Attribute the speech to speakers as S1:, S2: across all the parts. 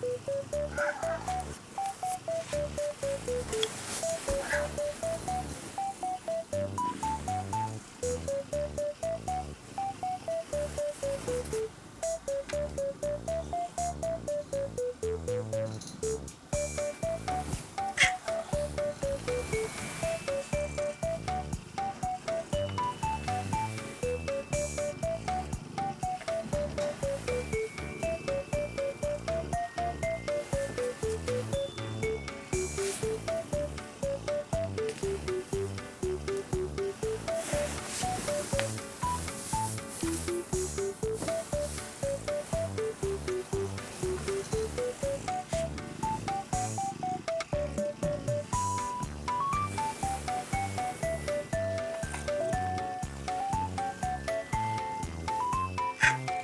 S1: Thank you.
S2: much.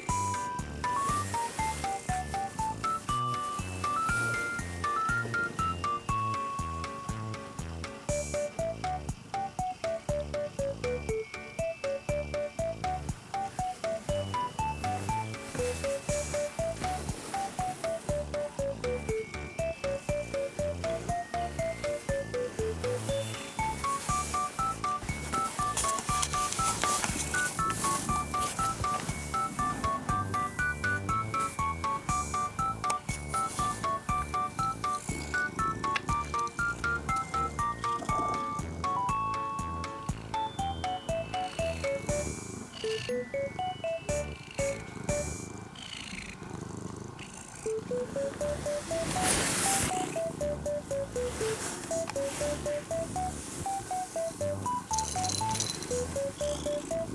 S3: Thank